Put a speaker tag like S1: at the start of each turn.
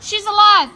S1: She's alive!